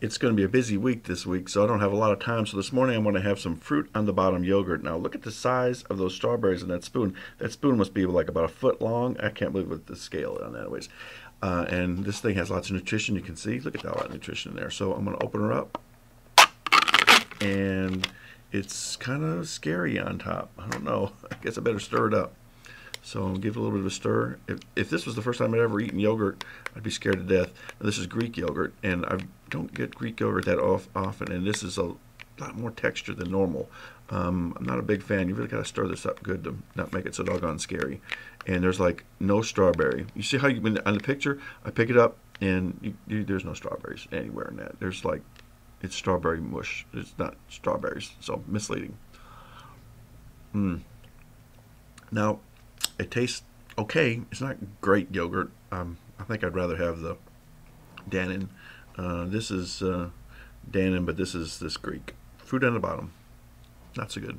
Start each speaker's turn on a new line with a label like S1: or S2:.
S1: it's going to be a busy week this week, so I don't have a lot of time. So this morning I'm going to have some fruit on the bottom yogurt. Now look at the size of those strawberries in that spoon. That spoon must be like about a foot long. I can't believe what the scale on that weighs. Uh, and this thing has lots of nutrition. You can see. Look at that lot of nutrition in there. So I'm going to open her up, and it's kind of scary on top. I don't know. I guess I better stir it up. So give it a little bit of a stir. If, if this was the first time I'd ever eaten yogurt, I'd be scared to death. Now, this is Greek yogurt, and I don't get Greek yogurt that off, often, and this is a lot more texture than normal. Um, I'm not a big fan. You really got to stir this up good to not make it so doggone scary. And there's like no strawberry. You see how you, when, on the picture, I pick it up, and you, you, there's no strawberries anywhere in that. There's like, it's strawberry mush. It's not strawberries, so misleading. Mm. Now, it tastes okay. It's not great yogurt. Um, I think I'd rather have the Dannon. Uh, this is uh, Dannon, but this is this Greek. Fruit on the bottom. Not so good.